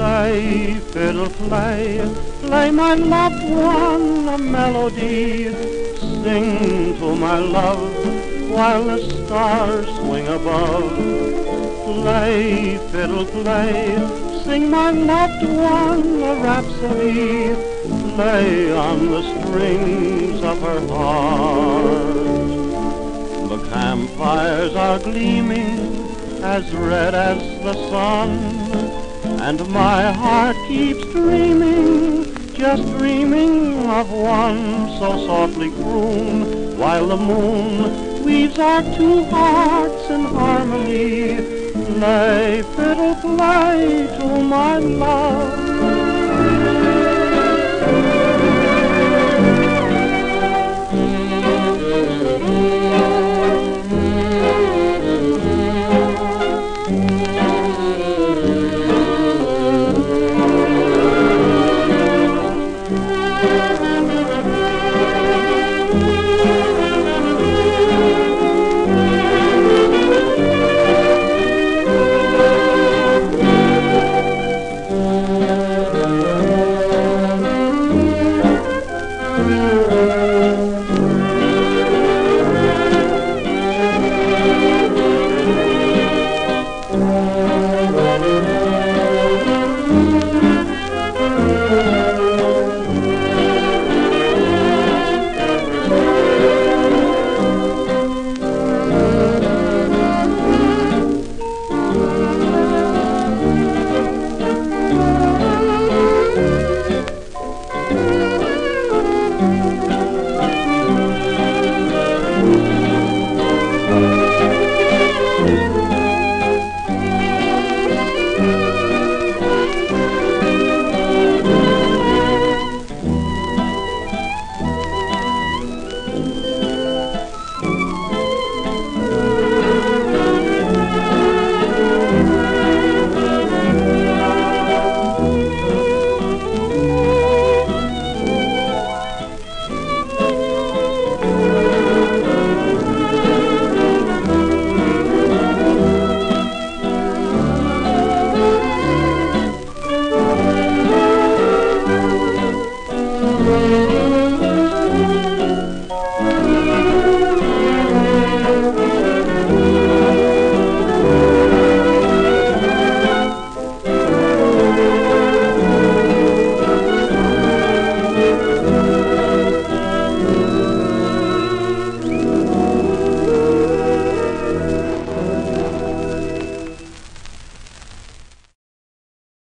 Play, fiddle, play, play my loved one a melody. Sing to my love while the stars swing above. Play, fiddle, play, sing my loved one a rhapsody. Play on the strings of her heart. The campfires are gleaming as red as the sun and my heart keeps dreaming, just dreaming of one so softly croon, while the moon weaves our two hearts in harmony. Play, fiddle, play to my love.